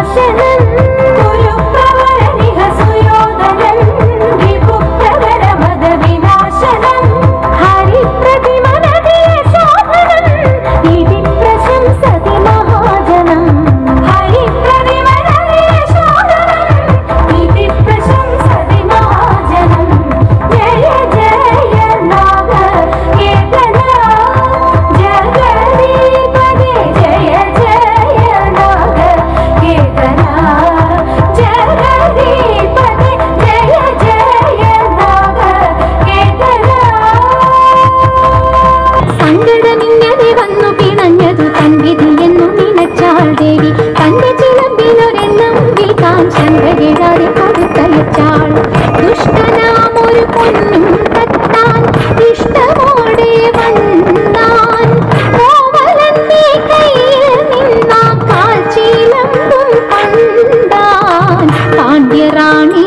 Passion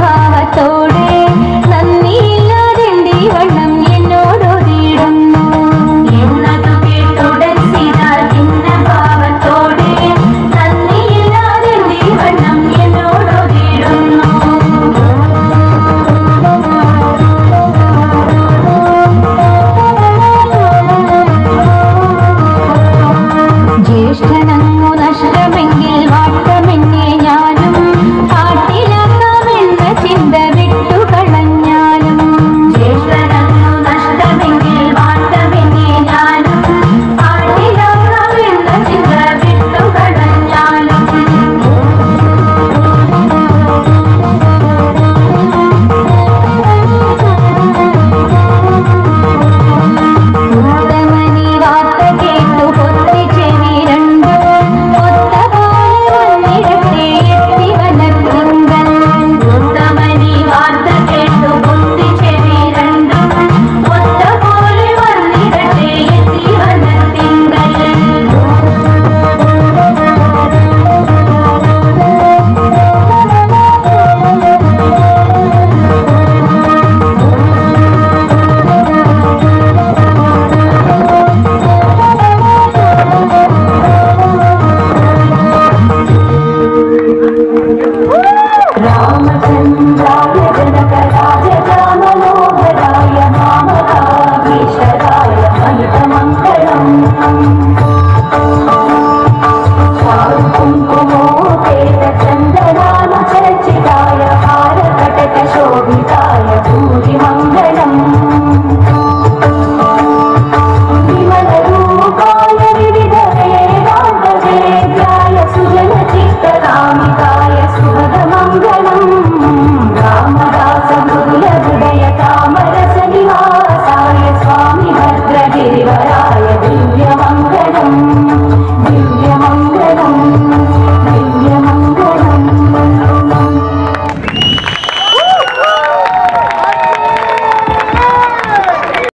பாவத்தோடு நன்னியில்லாதெண்டி வண்ணம்